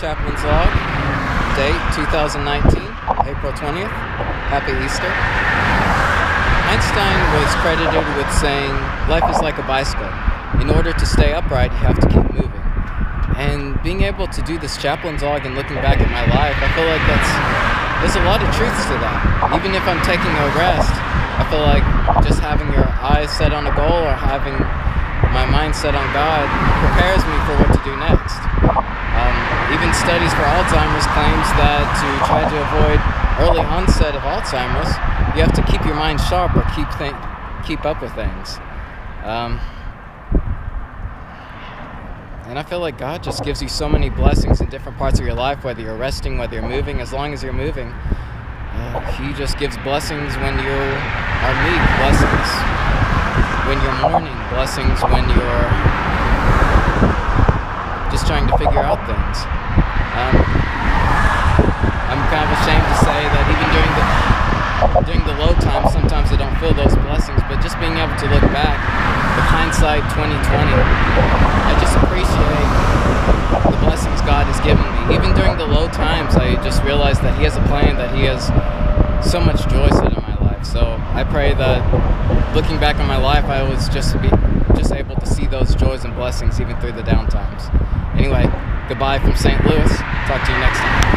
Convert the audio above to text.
Chaplain's Log, date 2019, April 20th. Happy Easter. Einstein was credited with saying, Life is like a bicycle. In order to stay upright, you have to keep moving. And being able to do this Chaplain's Log and looking back at my life, I feel like that's there's a lot of truths to that. Even if I'm taking a rest, I feel like just having your eyes set on a goal or having my mind set on God prepares me for what to do next. Even studies for Alzheimer's claims that to try to avoid early onset of Alzheimer's, you have to keep your mind sharp or keep th- keep up with things. Um, and I feel like God just gives you so many blessings in different parts of your life, whether you're resting, whether you're moving, as long as you're moving. Uh, he just gives blessings when you are meek, blessings when you're mourning, blessings when you're just trying to figure out things. Um, I'm kind of ashamed to say that even during the during the low times, sometimes I don't feel those blessings, but just being able to look back with hindsight 2020, I just appreciate the blessings God has given me. Even during the low times, I just realized that He has a plan, that He has so much joy set in my life. So I pray that looking back on my life, I was just be just able to see those joys and blessings even through the down times. Anyway, goodbye from St. Louis. Talk to you next time.